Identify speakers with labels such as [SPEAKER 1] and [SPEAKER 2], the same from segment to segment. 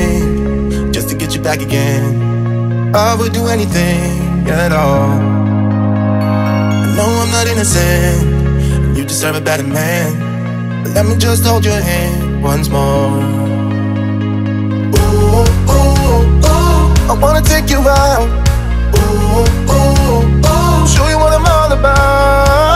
[SPEAKER 1] anything just to get you back again. I would do anything at all. I know I'm not innocent, you deserve a better man. But let me just hold your hand once more. Ooh, ooh, ooh, I wanna take you out. Ooh, ooh, ooh, show you what I'm all about.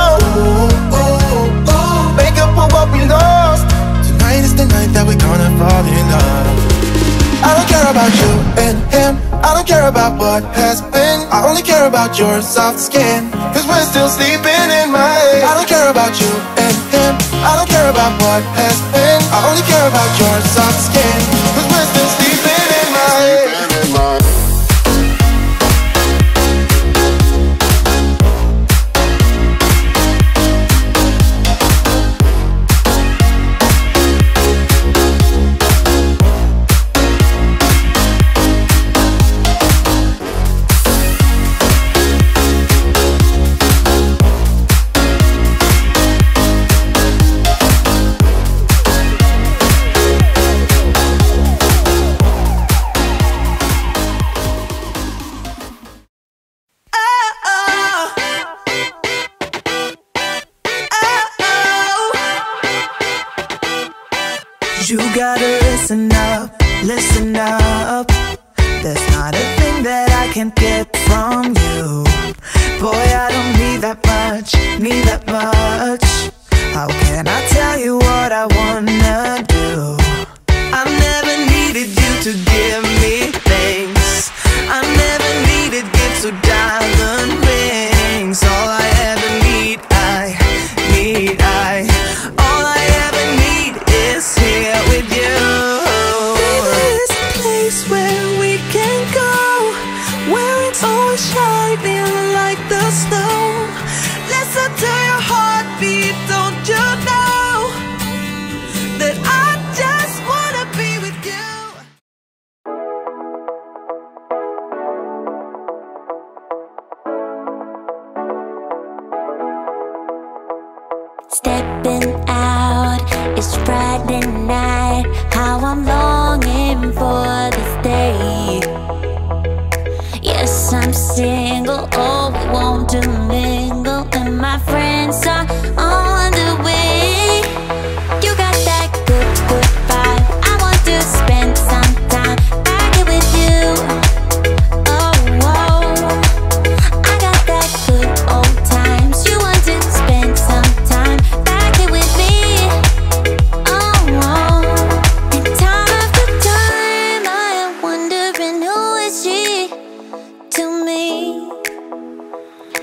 [SPEAKER 1] about you and him. I don't care about what has been. I only care about your soft skin. Cause we're still sleeping in my head. I don't care about you and him. I don't care about what has been. I only care about your soft skin.
[SPEAKER 2] You gotta listen up, listen up. There's not a thing that I can't get from you. Boy, I don't need that much, need that much. How can I tell you what I wanna do? I never needed you to give me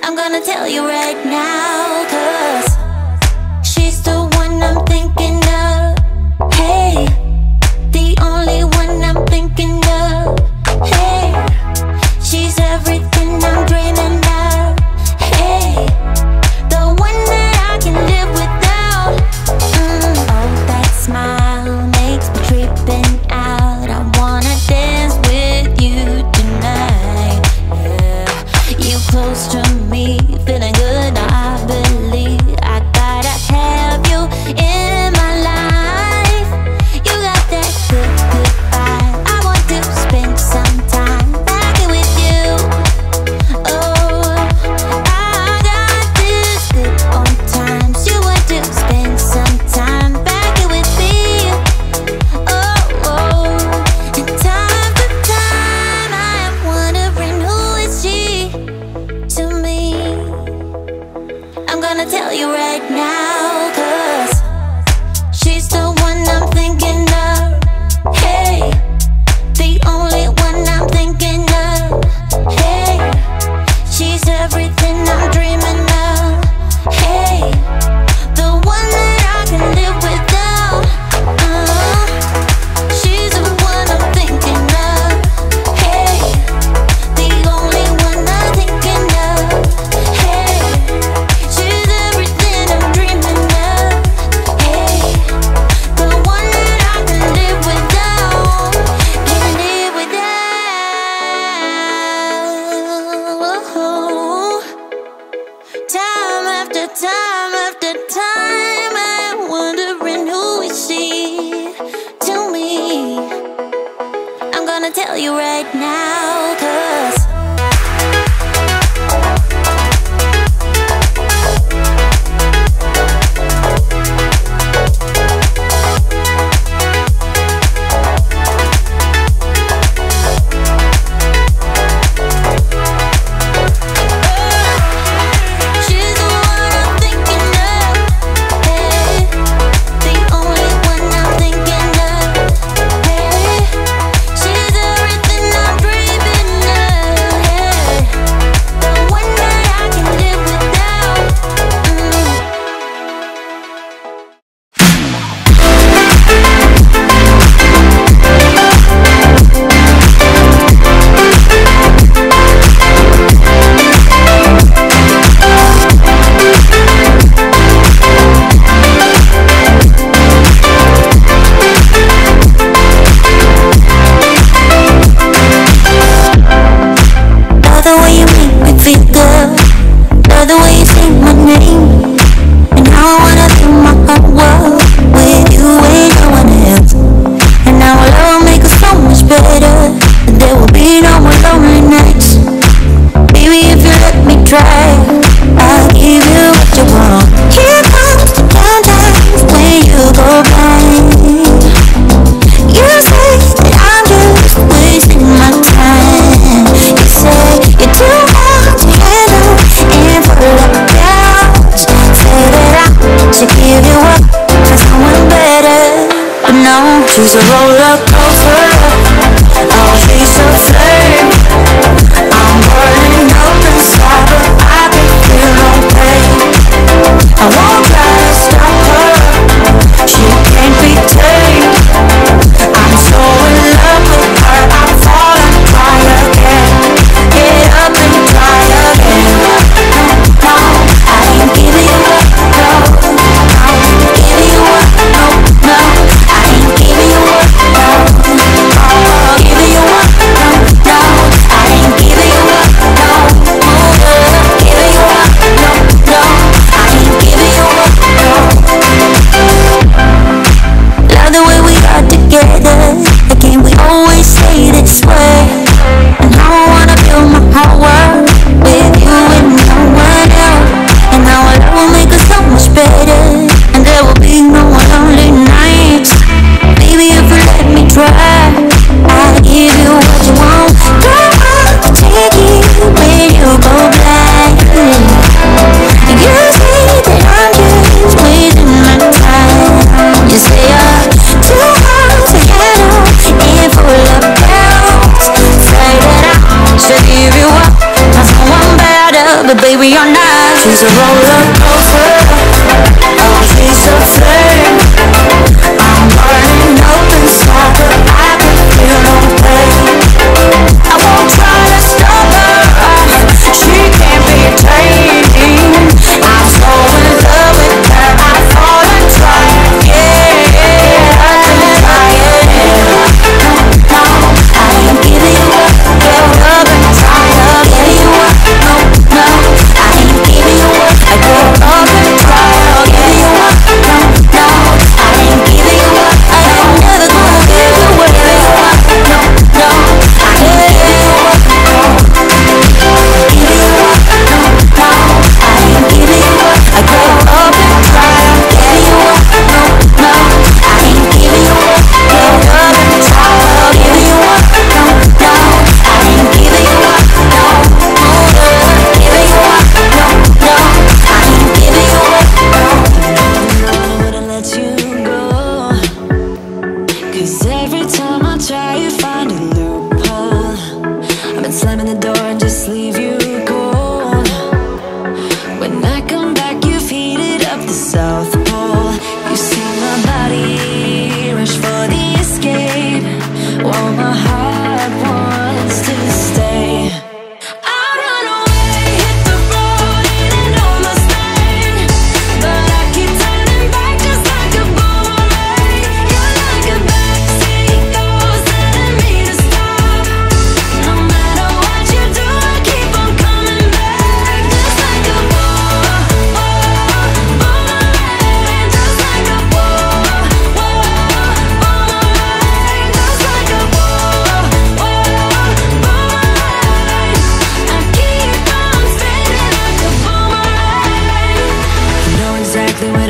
[SPEAKER 3] I'm gonna tell you right now. she's a roller You say you're too hot to handle and full of girls. Say that I should give you up, not someone better, but baby you're not. She's a roller coaster.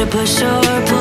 [SPEAKER 3] to push or pull